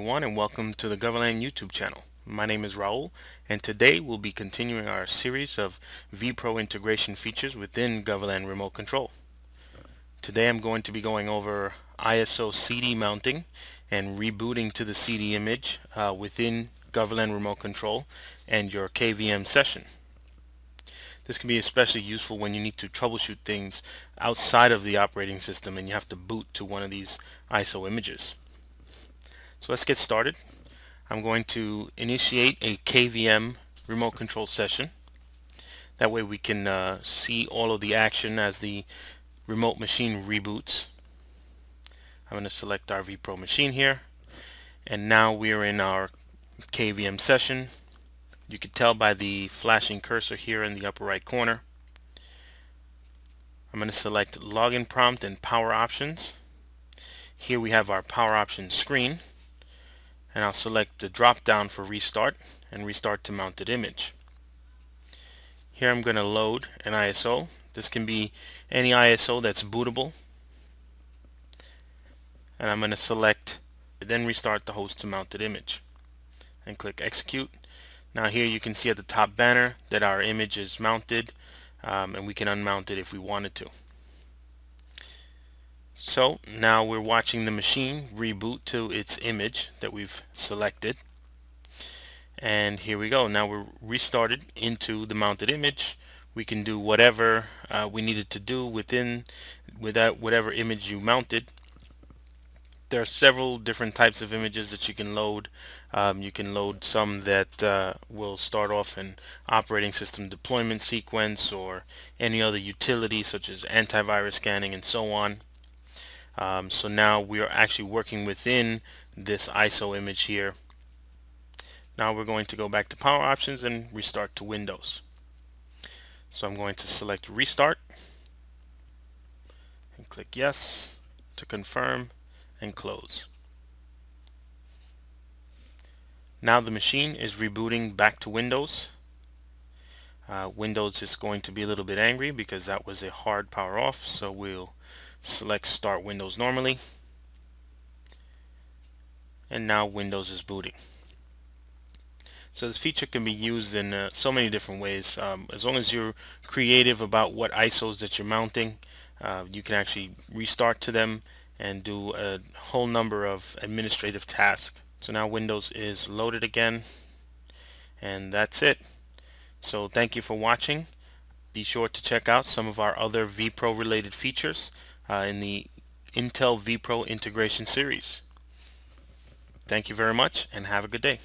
everyone and welcome to the Goverlan YouTube channel. My name is Raul and today we'll be continuing our series of vPro integration features within Goverlan Remote Control. Today I'm going to be going over ISO CD mounting and rebooting to the CD image uh, within Goverlan Remote Control and your KVM session. This can be especially useful when you need to troubleshoot things outside of the operating system and you have to boot to one of these ISO images. So let's get started. I'm going to initiate a KVM remote control session. That way we can uh, see all of the action as the remote machine reboots. I'm going to select our vPro machine here and now we're in our KVM session. You can tell by the flashing cursor here in the upper right corner. I'm going to select login prompt and power options. Here we have our power options screen and I'll select the drop down for restart and restart to mounted image. Here I'm going to load an ISO. This can be any ISO that's bootable and I'm going to select then restart the host to mounted image and click execute. Now here you can see at the top banner that our image is mounted um, and we can unmount it if we wanted to. So now we're watching the machine reboot to its image that we've selected. And here we go. Now we're restarted into the mounted image. We can do whatever uh, we needed to do within without whatever image you mounted. There are several different types of images that you can load. Um, you can load some that uh, will start off an operating system deployment sequence or any other utility such as antivirus scanning and so on. Um, so now we are actually working within this ISO image here. Now we're going to go back to power options and restart to Windows. So I'm going to select restart and click yes to confirm and close. Now the machine is rebooting back to Windows. Uh, Windows is going to be a little bit angry because that was a hard power off so we'll select start Windows normally. And now Windows is booting. So this feature can be used in uh, so many different ways. Um, as long as you're creative about what ISOs that you're mounting uh, you can actually restart to them and do a whole number of administrative tasks. So now Windows is loaded again. And that's it. So thank you for watching. Be sure to check out some of our other vPro related features uh, in the Intel vPro integration series. Thank you very much and have a good day.